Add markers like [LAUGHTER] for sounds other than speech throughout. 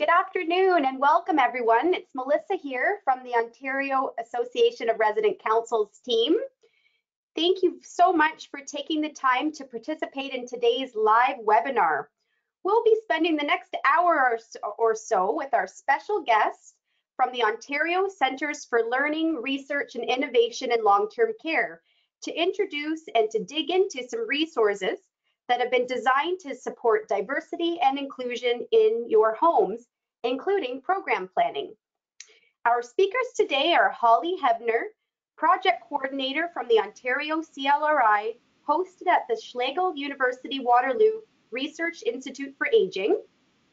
Good afternoon and welcome everyone. It's Melissa here from the Ontario Association of Resident Councils team. Thank you so much for taking the time to participate in today's live webinar. We'll be spending the next hour or so with our special guests from the Ontario Centres for Learning, Research and Innovation in Long-Term Care to introduce and to dig into some resources that have been designed to support diversity and inclusion in your homes, including program planning. Our speakers today are Holly Hebner, Project Coordinator from the Ontario CLRI, hosted at the Schlegel University Waterloo Research Institute for Aging,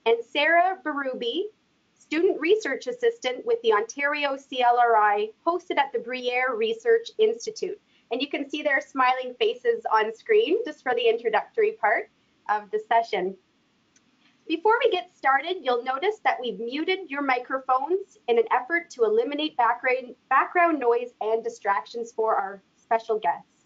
and Sarah Berube, Student Research Assistant with the Ontario CLRI, hosted at the Bruyère Research Institute. And you can see their smiling faces on screen just for the introductory part of the session. Before we get started, you'll notice that we've muted your microphones in an effort to eliminate background, noise and distractions for our special guests.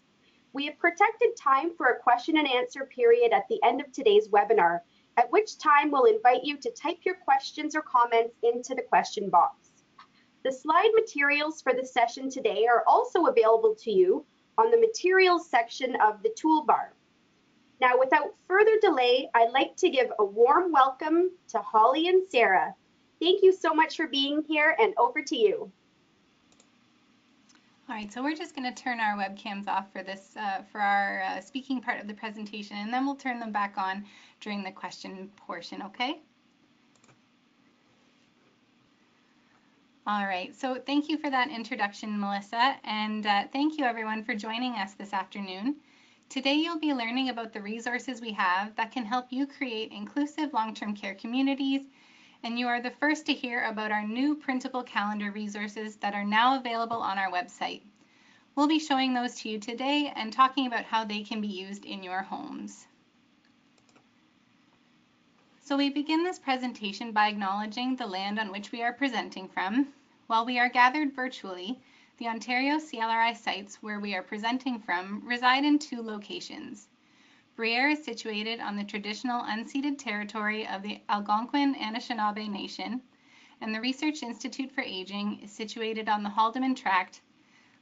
We have protected time for a question and answer period at the end of today's webinar, at which time we'll invite you to type your questions or comments into the question box. The slide materials for the session today are also available to you on the materials section of the toolbar. Now, without further delay, I'd like to give a warm welcome to Holly and Sarah. Thank you so much for being here and over to you. All right, so we're just going to turn our webcams off for this, uh, for our uh, speaking part of the presentation, and then we'll turn them back on during the question portion, okay? All right, so thank you for that introduction, Melissa, and uh, thank you everyone for joining us this afternoon. Today you'll be learning about the resources we have that can help you create inclusive long-term care communities, and you are the first to hear about our new printable calendar resources that are now available on our website. We'll be showing those to you today and talking about how they can be used in your homes. So we begin this presentation by acknowledging the land on which we are presenting from. While we are gathered virtually, the Ontario CLRI sites where we are presenting from reside in two locations. Bruyère is situated on the traditional unceded territory of the Algonquin Anishinaabe Nation, and the Research Institute for Aging is situated on the Haldimand Tract,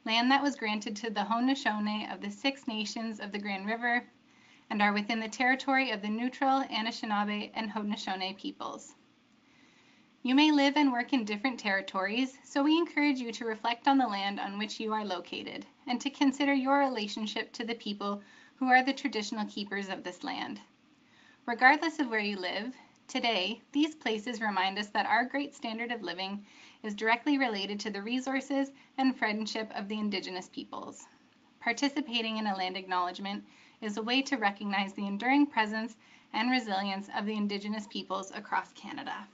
land that was granted to the Haudenosaunee of the Six Nations of the Grand River and are within the territory of the neutral Anishinaabe and Haudenosaunee peoples. You may live and work in different territories, so we encourage you to reflect on the land on which you are located and to consider your relationship to the people who are the traditional keepers of this land. Regardless of where you live, today, these places remind us that our great standard of living is directly related to the resources and friendship of the Indigenous peoples. Participating in a land acknowledgement is a way to recognize the enduring presence and resilience of the Indigenous peoples across Canada.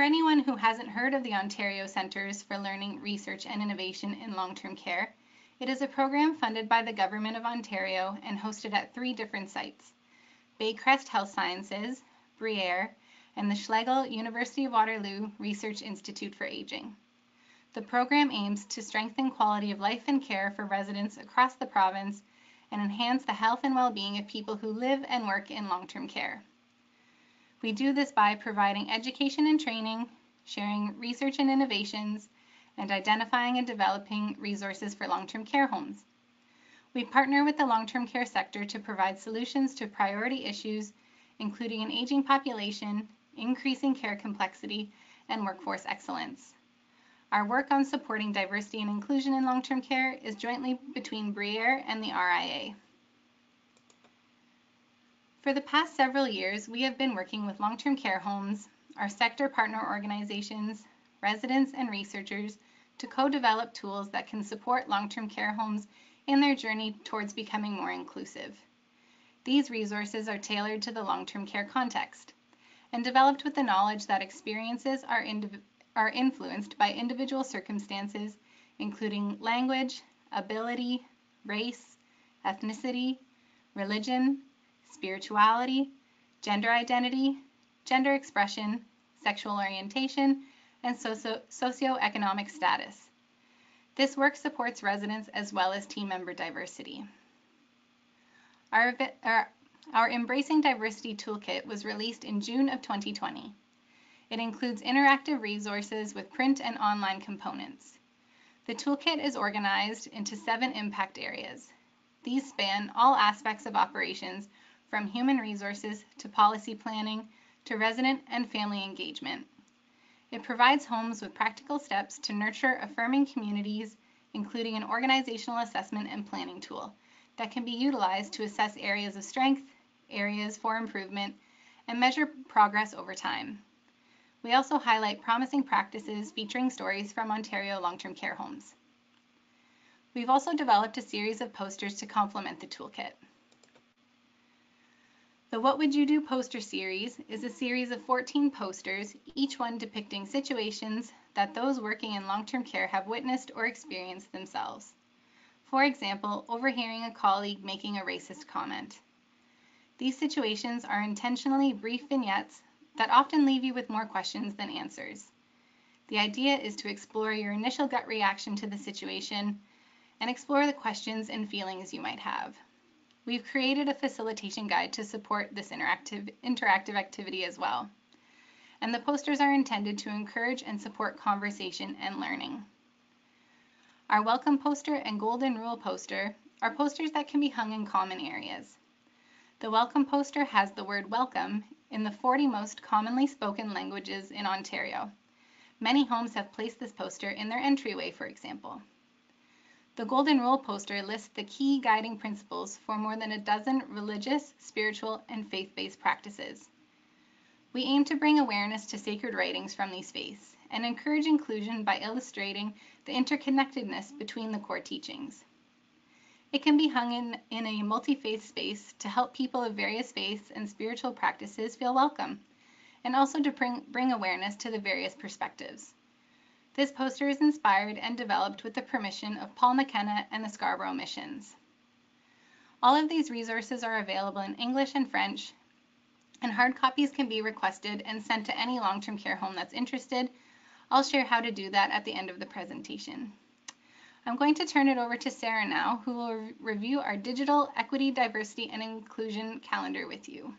For anyone who hasn't heard of the Ontario Centres for Learning, Research and Innovation in Long-Term Care, it is a program funded by the Government of Ontario and hosted at three different sites, Baycrest Health Sciences, Bruyère, and the Schlegel University of Waterloo Research Institute for Aging. The program aims to strengthen quality of life and care for residents across the province and enhance the health and well-being of people who live and work in long-term care. We do this by providing education and training, sharing research and innovations, and identifying and developing resources for long-term care homes. We partner with the long-term care sector to provide solutions to priority issues, including an aging population, increasing care complexity, and workforce excellence. Our work on supporting diversity and inclusion in long-term care is jointly between Bruyère and the RIA. For the past several years, we have been working with long-term care homes, our sector partner organizations, residents, and researchers to co-develop tools that can support long-term care homes in their journey towards becoming more inclusive. These resources are tailored to the long-term care context and developed with the knowledge that experiences are are influenced by individual circumstances, including language, ability, race, ethnicity, religion, spirituality, gender identity, gender expression, sexual orientation, and socio socioeconomic status. This work supports residents as well as team member diversity. Our, our, our Embracing Diversity Toolkit was released in June of 2020. It includes interactive resources with print and online components. The toolkit is organized into seven impact areas. These span all aspects of operations from human resources to policy planning to resident and family engagement. It provides homes with practical steps to nurture affirming communities, including an organizational assessment and planning tool that can be utilized to assess areas of strength, areas for improvement, and measure progress over time. We also highlight promising practices featuring stories from Ontario long-term care homes. We've also developed a series of posters to complement the toolkit. The What Would You Do poster series is a series of 14 posters, each one depicting situations that those working in long-term care have witnessed or experienced themselves. For example, overhearing a colleague making a racist comment. These situations are intentionally brief vignettes that often leave you with more questions than answers. The idea is to explore your initial gut reaction to the situation and explore the questions and feelings you might have. We've created a facilitation guide to support this interactive, interactive activity as well. And the posters are intended to encourage and support conversation and learning. Our welcome poster and golden rule poster are posters that can be hung in common areas. The welcome poster has the word welcome in the 40 most commonly spoken languages in Ontario. Many homes have placed this poster in their entryway, for example. The Golden Rule poster lists the key guiding principles for more than a dozen religious, spiritual, and faith-based practices. We aim to bring awareness to sacred writings from these faiths and encourage inclusion by illustrating the interconnectedness between the core teachings. It can be hung in, in a multi-faith space to help people of various faiths and spiritual practices feel welcome, and also to bring, bring awareness to the various perspectives. This poster is inspired and developed with the permission of Paul McKenna and the Scarborough Missions. All of these resources are available in English and French, and hard copies can be requested and sent to any long-term care home that's interested. I'll share how to do that at the end of the presentation. I'm going to turn it over to Sarah now, who will re review our digital equity, diversity, and inclusion calendar with you.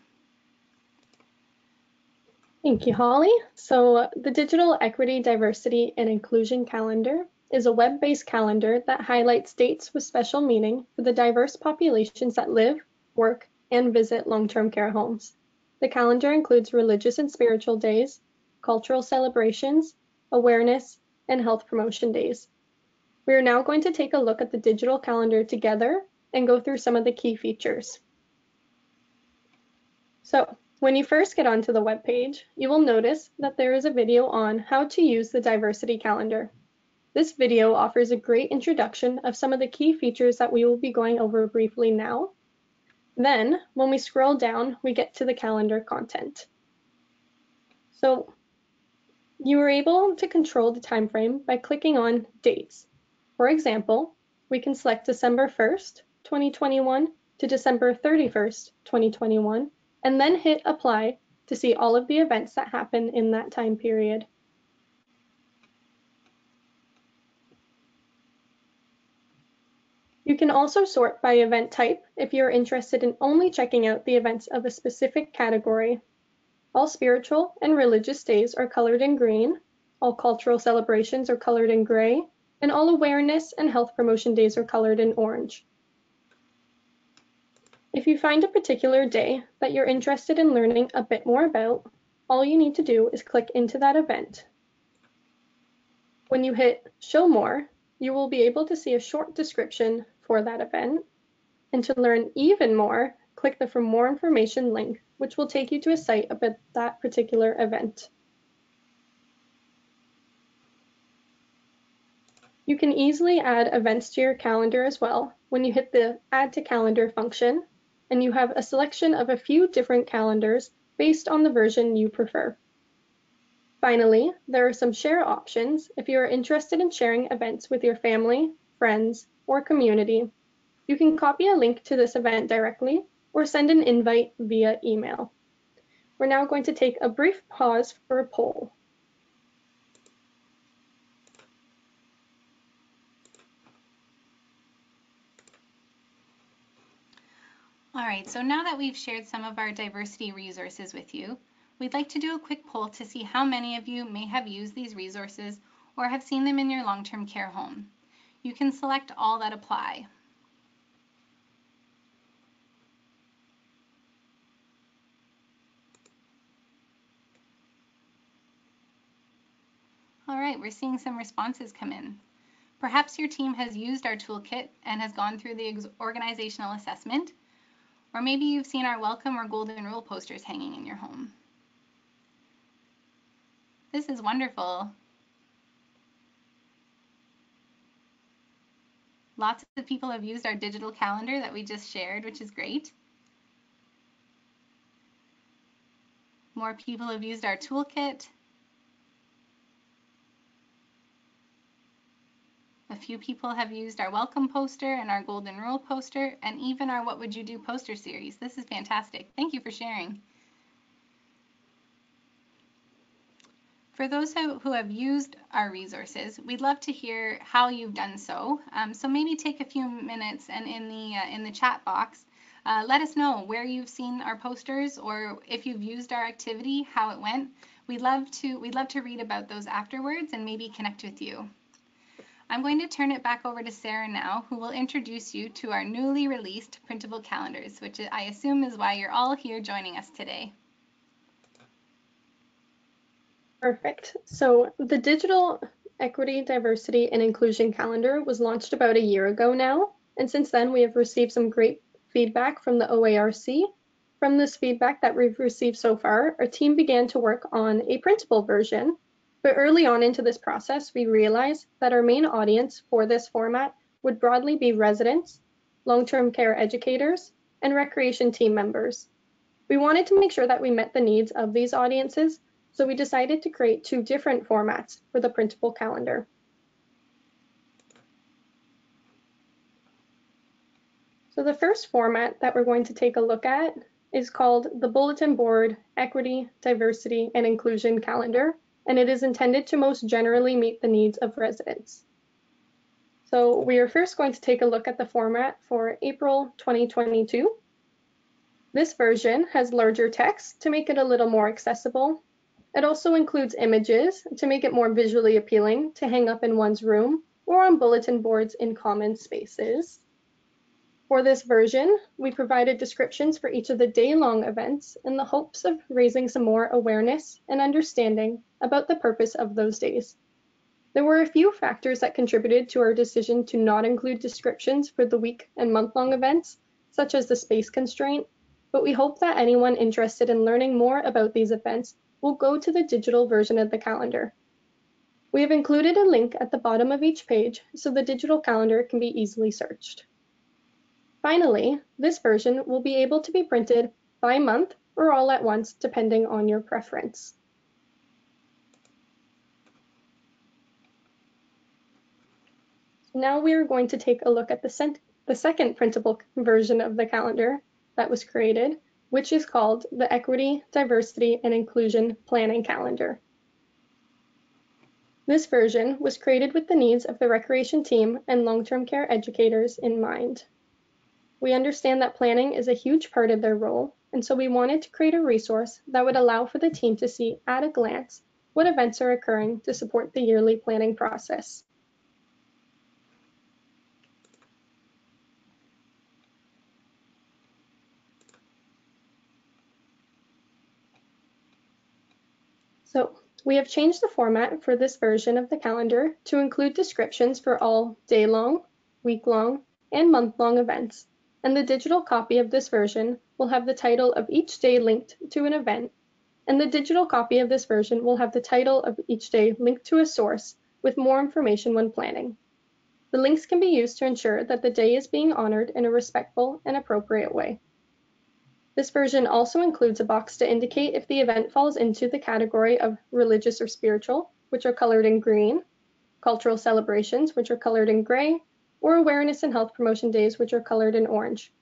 Thank you, Holly. So the Digital Equity, Diversity, and Inclusion Calendar is a web-based calendar that highlights dates with special meaning for the diverse populations that live, work, and visit long-term care homes. The calendar includes religious and spiritual days, cultural celebrations, awareness, and health promotion days. We are now going to take a look at the digital calendar together and go through some of the key features. So when you first get onto the web page, you will notice that there is a video on how to use the diversity calendar. This video offers a great introduction of some of the key features that we will be going over briefly now. Then, when we scroll down, we get to the calendar content. So, you are able to control the time frame by clicking on Dates. For example, we can select December 1st, 2021 to December 31st, 2021 and then hit apply to see all of the events that happen in that time period. You can also sort by event type if you're interested in only checking out the events of a specific category. All spiritual and religious days are colored in green, all cultural celebrations are colored in gray, and all awareness and health promotion days are colored in orange. If you find a particular day that you're interested in learning a bit more about, all you need to do is click into that event. When you hit Show More, you will be able to see a short description for that event. And to learn even more, click the For More Information link, which will take you to a site about that particular event. You can easily add events to your calendar as well when you hit the Add to Calendar function and you have a selection of a few different calendars based on the version you prefer. Finally, there are some share options if you are interested in sharing events with your family, friends, or community. You can copy a link to this event directly or send an invite via email. We're now going to take a brief pause for a poll. All right, so now that we've shared some of our diversity resources with you, we'd like to do a quick poll to see how many of you may have used these resources or have seen them in your long-term care home. You can select all that apply. All right, we're seeing some responses come in. Perhaps your team has used our toolkit and has gone through the organizational assessment, or maybe you've seen our welcome or golden rule posters hanging in your home. This is wonderful. Lots of people have used our digital calendar that we just shared, which is great. More people have used our toolkit. A few people have used our welcome poster and our golden rule poster and even our what would you do poster series. This is fantastic. Thank you for sharing. For those who have used our resources, we'd love to hear how you've done so. Um, so maybe take a few minutes and in the uh, in the chat box, uh, let us know where you've seen our posters or if you've used our activity, how it went. We'd love to we'd love to read about those afterwards and maybe connect with you. I'm going to turn it back over to Sarah now, who will introduce you to our newly released printable calendars, which I assume is why you're all here joining us today. Perfect. So the digital equity, diversity, and inclusion calendar was launched about a year ago now. And since then, we have received some great feedback from the OARC. From this feedback that we've received so far, our team began to work on a printable version but early on into this process, we realized that our main audience for this format would broadly be residents, long-term care educators, and recreation team members. We wanted to make sure that we met the needs of these audiences, so we decided to create two different formats for the printable calendar. So the first format that we're going to take a look at is called the Bulletin Board Equity, Diversity, and Inclusion Calendar, and it is intended to most generally meet the needs of residents. So we are first going to take a look at the format for April 2022. This version has larger text to make it a little more accessible. It also includes images to make it more visually appealing to hang up in one's room or on bulletin boards in common spaces. For this version, we provided descriptions for each of the day-long events in the hopes of raising some more awareness and understanding about the purpose of those days. There were a few factors that contributed to our decision to not include descriptions for the week and month-long events, such as the space constraint, but we hope that anyone interested in learning more about these events will go to the digital version of the calendar. We have included a link at the bottom of each page so the digital calendar can be easily searched. Finally, this version will be able to be printed by month or all at once, depending on your preference. Now we are going to take a look at the, the second printable version of the calendar that was created, which is called the Equity, Diversity, and Inclusion Planning Calendar. This version was created with the needs of the recreation team and long-term care educators in mind. We understand that planning is a huge part of their role, and so we wanted to create a resource that would allow for the team to see at a glance what events are occurring to support the yearly planning process. So we have changed the format for this version of the calendar to include descriptions for all day-long, week-long, and month-long events and the digital copy of this version will have the title of each day linked to an event, and the digital copy of this version will have the title of each day linked to a source with more information when planning. The links can be used to ensure that the day is being honored in a respectful and appropriate way. This version also includes a box to indicate if the event falls into the category of religious or spiritual, which are colored in green, cultural celebrations, which are colored in gray, or awareness and health promotion days, which are colored in orange.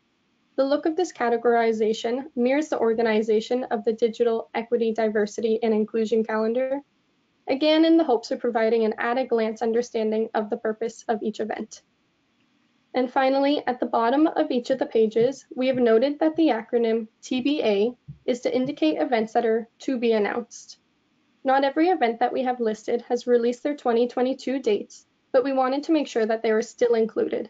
The look of this categorization mirrors the organization of the Digital Equity, Diversity, and Inclusion Calendar, again in the hopes of providing an at-a-glance understanding of the purpose of each event. And finally, at the bottom of each of the pages, we have noted that the acronym TBA is to indicate events that are to be announced. Not every event that we have listed has released their 2022 dates, but we wanted to make sure that they were still included.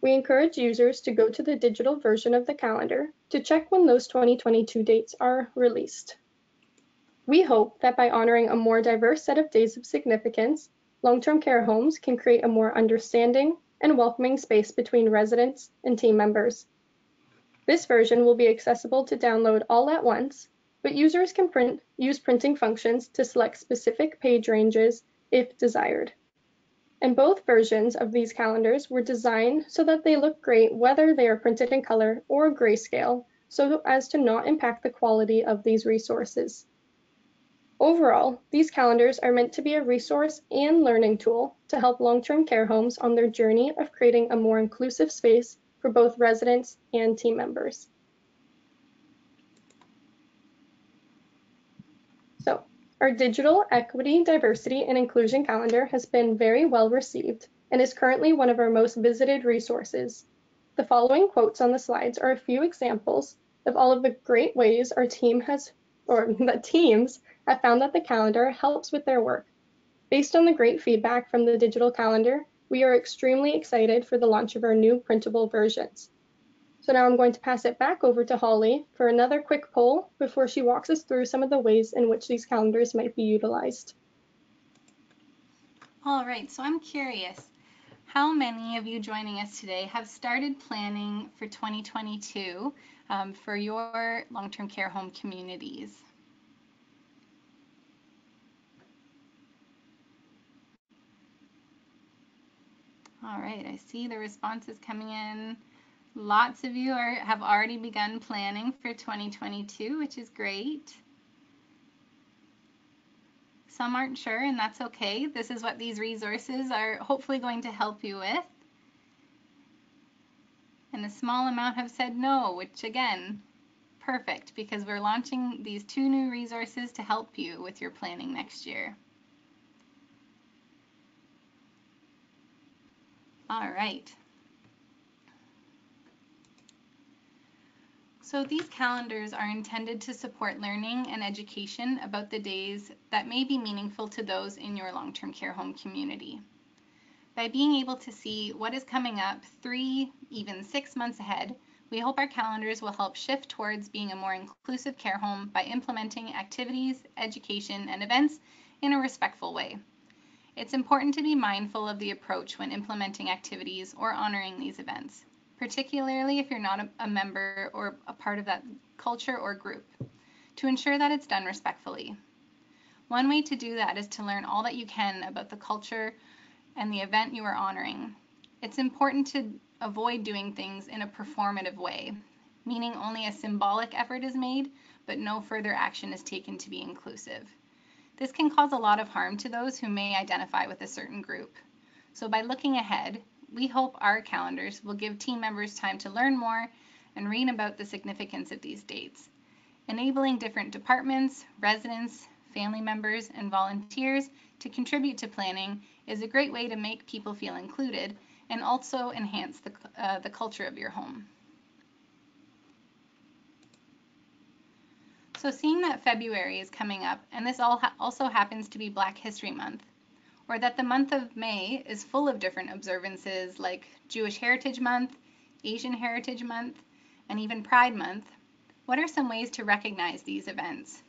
We encourage users to go to the digital version of the calendar to check when those 2022 dates are released. We hope that by honoring a more diverse set of days of significance, long-term care homes can create a more understanding and welcoming space between residents and team members. This version will be accessible to download all at once, but users can print, use printing functions to select specific page ranges if desired. And both versions of these calendars were designed so that they look great whether they are printed in color or grayscale, so as to not impact the quality of these resources. Overall, these calendars are meant to be a resource and learning tool to help long-term care homes on their journey of creating a more inclusive space for both residents and team members. Our digital equity, diversity, and inclusion calendar has been very well received and is currently one of our most visited resources. The following quotes on the slides are a few examples of all of the great ways our team has, or [LAUGHS] the teams have found that the calendar helps with their work. Based on the great feedback from the digital calendar, we are extremely excited for the launch of our new printable versions. So now I'm going to pass it back over to Holly for another quick poll before she walks us through some of the ways in which these calendars might be utilized. All right, so I'm curious, how many of you joining us today have started planning for 2022 um, for your long-term care home communities? All right, I see the responses coming in. Lots of you are, have already begun planning for 2022, which is great. Some aren't sure, and that's okay. This is what these resources are hopefully going to help you with. And a small amount have said no, which again, perfect, because we're launching these two new resources to help you with your planning next year. All right. So these calendars are intended to support learning and education about the days that may be meaningful to those in your long-term care home community. By being able to see what is coming up three, even six months ahead, we hope our calendars will help shift towards being a more inclusive care home by implementing activities, education, and events in a respectful way. It's important to be mindful of the approach when implementing activities or honoring these events, particularly if you're not a, a member or a part of that culture or group, to ensure that it's done respectfully. One way to do that is to learn all that you can about the culture and the event you are honoring. It's important to avoid doing things in a performative way, meaning only a symbolic effort is made, but no further action is taken to be inclusive. This can cause a lot of harm to those who may identify with a certain group. So by looking ahead, we hope our calendars will give team members time to learn more and read about the significance of these dates. Enabling different departments, residents, family members, and volunteers to contribute to planning is a great way to make people feel included and also enhance the, uh, the culture of your home. So seeing that February is coming up, and this all ha also happens to be Black History Month, or that the month of May is full of different observances like Jewish Heritage Month, Asian Heritage Month, and even Pride Month, what are some ways to recognize these events?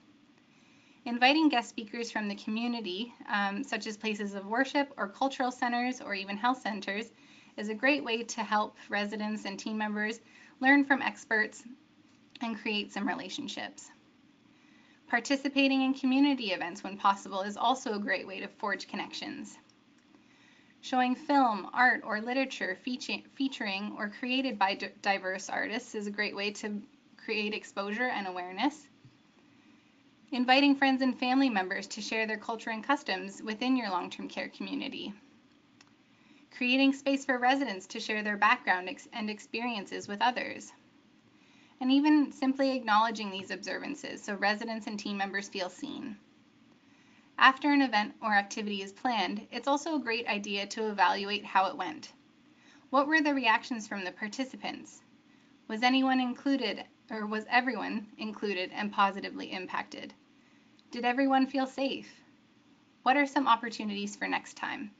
Inviting guest speakers from the community, um, such as places of worship or cultural centers or even health centers, is a great way to help residents and team members learn from experts and create some relationships. Participating in community events when possible is also a great way to forge connections. Showing film, art, or literature featuring or created by diverse artists is a great way to create exposure and awareness. Inviting friends and family members to share their culture and customs within your long-term care community. Creating space for residents to share their background and experiences with others and even simply acknowledging these observances so residents and team members feel seen. After an event or activity is planned, it's also a great idea to evaluate how it went. What were the reactions from the participants? Was anyone included or was everyone included and positively impacted? Did everyone feel safe? What are some opportunities for next time?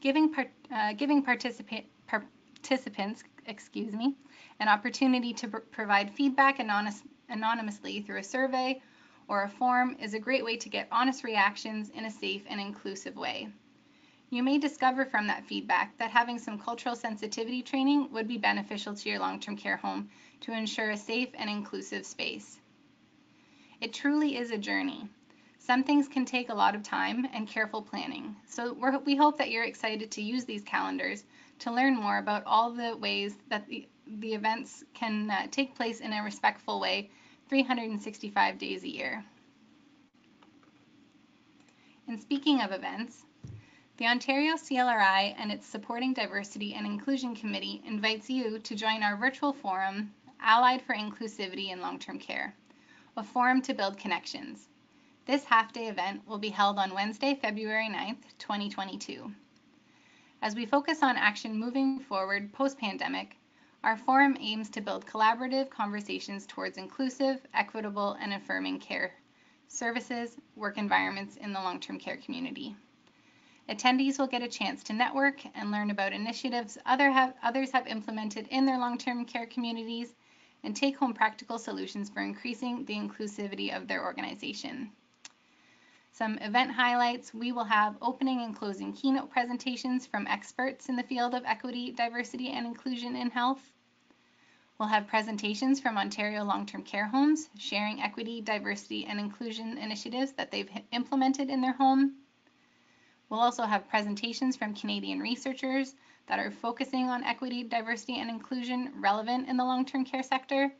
Giving, part, uh, giving participant, participants excuse me, an opportunity to pr provide feedback anonymous, anonymously through a survey or a form is a great way to get honest reactions in a safe and inclusive way. You may discover from that feedback that having some cultural sensitivity training would be beneficial to your long-term care home to ensure a safe and inclusive space. It truly is a journey. Some things can take a lot of time and careful planning, so we hope that you're excited to use these calendars to learn more about all the ways that the, the events can uh, take place in a respectful way 365 days a year. And speaking of events, the Ontario CLRI and its Supporting Diversity and Inclusion Committee invites you to join our virtual forum, Allied for Inclusivity in Long-Term Care, a forum to build connections. This half-day event will be held on Wednesday, February 9th, 2022. As we focus on action moving forward post-pandemic, our forum aims to build collaborative conversations towards inclusive, equitable, and affirming care services, work environments in the long-term care community. Attendees will get a chance to network and learn about initiatives other have, others have implemented in their long-term care communities and take home practical solutions for increasing the inclusivity of their organization. Some event highlights, we will have opening and closing keynote presentations from experts in the field of equity, diversity, and inclusion in health. We'll have presentations from Ontario Long-Term Care Homes sharing equity, diversity, and inclusion initiatives that they've implemented in their home. We'll also have presentations from Canadian researchers that are focusing on equity, diversity, and inclusion relevant in the long-term care sector.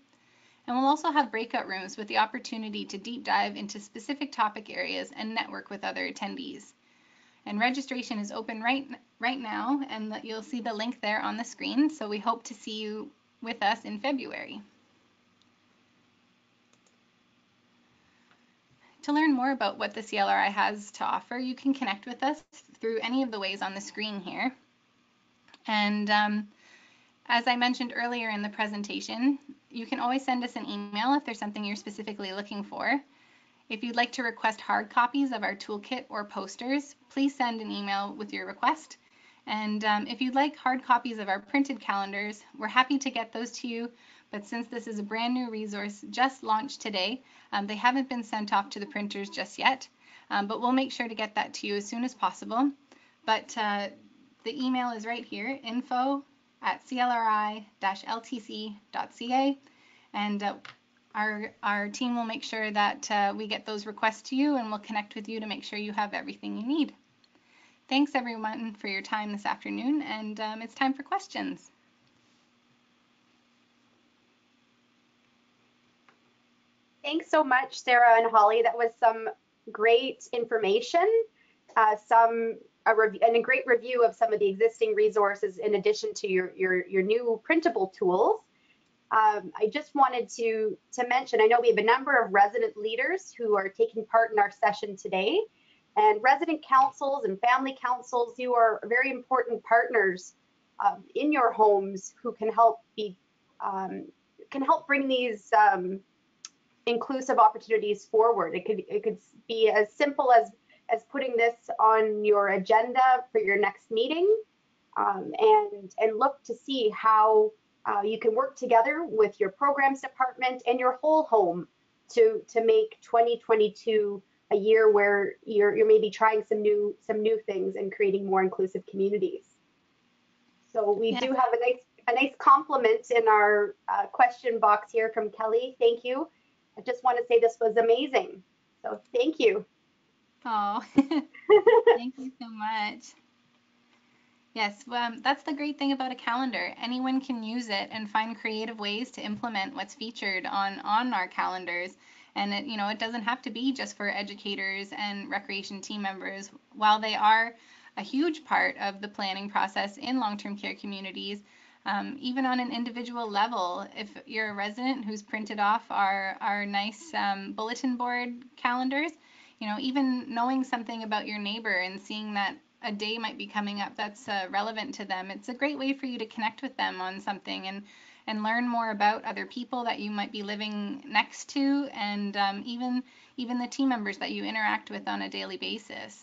And we'll also have breakout rooms with the opportunity to deep dive into specific topic areas and network with other attendees. And registration is open right, right now, and you'll see the link there on the screen. So we hope to see you with us in February. To learn more about what the CLRI has to offer, you can connect with us through any of the ways on the screen here. And um, as I mentioned earlier in the presentation, you can always send us an email if there's something you're specifically looking for. If you'd like to request hard copies of our toolkit or posters, please send an email with your request. And um, if you'd like hard copies of our printed calendars, we're happy to get those to you. But since this is a brand new resource just launched today, um, they haven't been sent off to the printers just yet. Um, but we'll make sure to get that to you as soon as possible. But uh, the email is right here, info at clri-ltc.ca and uh, our, our team will make sure that uh, we get those requests to you and we'll connect with you to make sure you have everything you need. Thanks everyone for your time this afternoon and um, it's time for questions. Thanks so much, Sarah and Holly. That was some great information, uh, some a and a great review of some of the existing resources in addition to your your, your new printable tools. Um, I just wanted to to mention I know we have a number of resident leaders who are taking part in our session today, and resident councils and family councils. You are very important partners um, in your homes who can help be um, can help bring these um, inclusive opportunities forward. It could it could be as simple as as putting this on your agenda for your next meeting um, and, and look to see how uh, you can work together with your programs department and your whole home to, to make 2022 a year where you're, you're maybe trying some new, some new things and creating more inclusive communities. So we yeah. do have a nice, a nice compliment in our uh, question box here from Kelly. Thank you. I just want to say this was amazing. So thank you. Oh, [LAUGHS] thank you so much. Yes, well, that's the great thing about a calendar. Anyone can use it and find creative ways to implement what's featured on on our calendars. And it, you know, it doesn't have to be just for educators and recreation team members. While they are a huge part of the planning process in long-term care communities, um, even on an individual level, if you're a resident who's printed off our our nice um, bulletin board calendars, you know, even knowing something about your neighbor and seeing that a day might be coming up that's uh, relevant to them, it's a great way for you to connect with them on something and and learn more about other people that you might be living next to, and um, even even the team members that you interact with on a daily basis.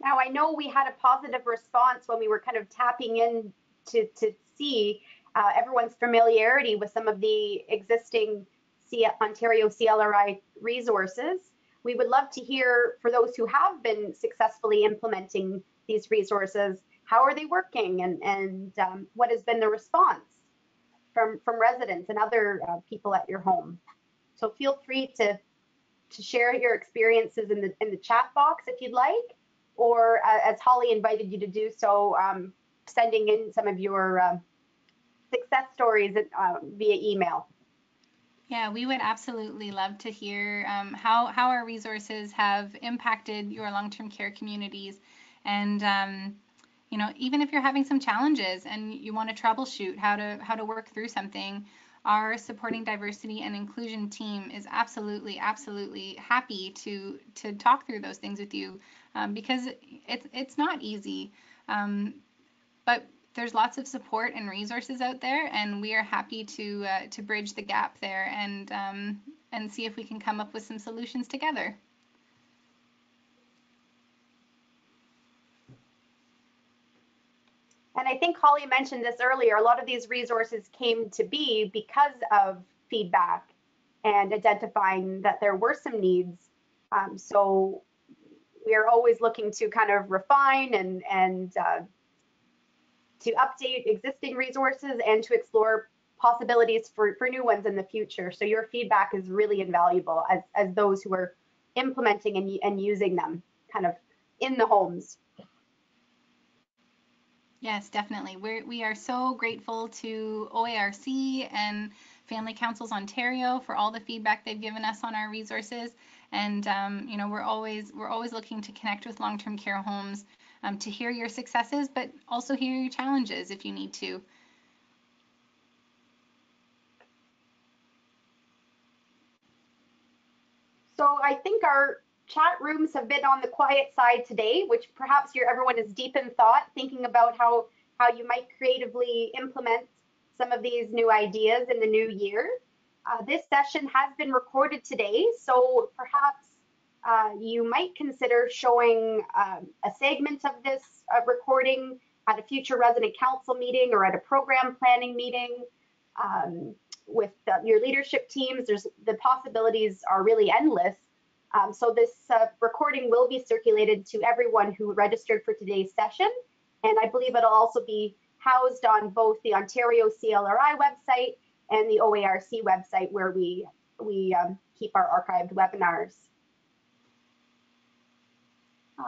Now, I know we had a positive response when we were kind of tapping in to, to see uh, everyone's familiarity with some of the existing C Ontario CLRI resources. We would love to hear for those who have been successfully implementing these resources, how are they working and, and um, what has been the response from, from residents and other uh, people at your home. So feel free to, to share your experiences in the, in the chat box if you'd like or uh, as Holly invited you to do so, um, sending in some of your uh, success stories uh, via email. Yeah, we would absolutely love to hear um, how, how our resources have impacted your long-term care communities. And, um, you know, even if you're having some challenges and you want to troubleshoot how to, how to work through something, our supporting diversity and inclusion team is absolutely absolutely happy to to talk through those things with you um, because it's it's not easy um, but there's lots of support and resources out there and we are happy to uh, to bridge the gap there and um, and see if we can come up with some solutions together And I think Holly mentioned this earlier, a lot of these resources came to be because of feedback and identifying that there were some needs. Um, so we are always looking to kind of refine and, and uh, to update existing resources and to explore possibilities for, for new ones in the future. So your feedback is really invaluable as, as those who are implementing and, and using them kind of in the homes. Yes, definitely. We're, we are so grateful to OARC and Family Councils Ontario for all the feedback they've given us on our resources. And um, you know, we're always we're always looking to connect with long-term care homes um, to hear your successes, but also hear your challenges if you need to. So I think our chat rooms have been on the quiet side today, which perhaps you're, everyone is deep in thought, thinking about how, how you might creatively implement some of these new ideas in the new year. Uh, this session has been recorded today, so perhaps uh, you might consider showing um, a segment of this uh, recording at a future resident council meeting or at a program planning meeting um, with your leadership teams. There's the possibilities are really endless um, so this uh, recording will be circulated to everyone who registered for today's session. And I believe it'll also be housed on both the Ontario CLRI website and the OARC website where we, we um, keep our archived webinars.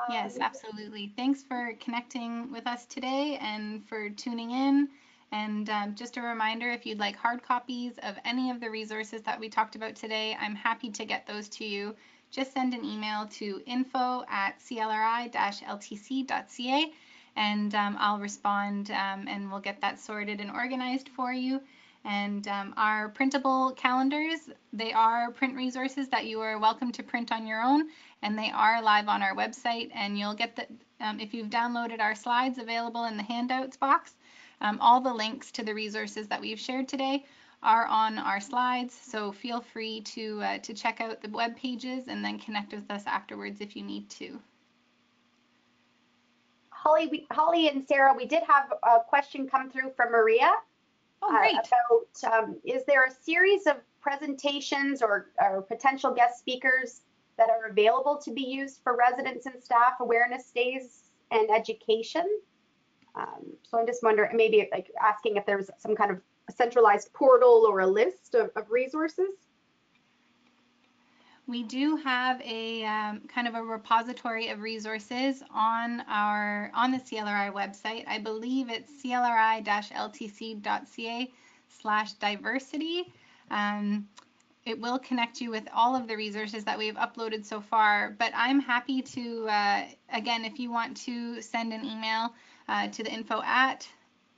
Yes, um, absolutely. Thanks for connecting with us today and for tuning in. And um, just a reminder, if you'd like hard copies of any of the resources that we talked about today, I'm happy to get those to you just send an email to info at clri-ltc.ca and um, I'll respond um, and we'll get that sorted and organized for you. And um, our printable calendars, they are print resources that you are welcome to print on your own, and they are live on our website. And you'll get the, um, if you've downloaded our slides available in the handouts box, um, all the links to the resources that we've shared today are on our slides, so feel free to, uh, to check out the web pages and then connect with us afterwards if you need to. Holly, we, Holly and Sarah, we did have a question come through from Maria. Oh, great. Uh, about, um, is there a series of presentations or, or potential guest speakers that are available to be used for residents and staff awareness days and education? Um, so I'm just wondering, maybe like asking if there's some kind of centralized portal or a list of, of resources? We do have a um, kind of a repository of resources on our on the CLRI website. I believe it's clri-ltc.ca slash diversity. Um, it will connect you with all of the resources that we've uploaded so far, but I'm happy to, uh, again, if you want to send an email uh, to the info at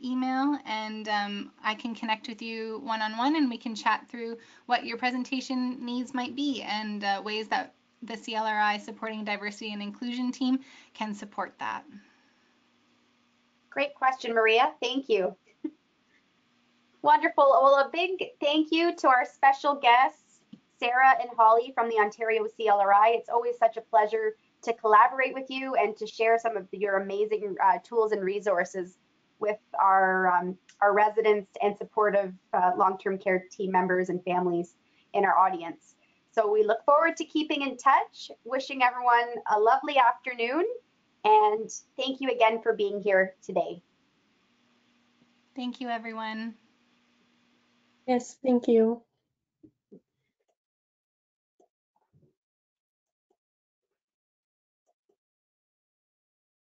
email and um, I can connect with you one on one and we can chat through what your presentation needs might be and uh, ways that the CLRI supporting diversity and inclusion team can support that. Great question, Maria. Thank you. [LAUGHS] Wonderful. Well, a big thank you to our special guests, Sarah and Holly from the Ontario CLRI. It's always such a pleasure to collaborate with you and to share some of your amazing uh, tools and resources with our, um, our residents and supportive uh, long-term care team members and families in our audience. So we look forward to keeping in touch, wishing everyone a lovely afternoon, and thank you again for being here today. Thank you, everyone. Yes, thank you.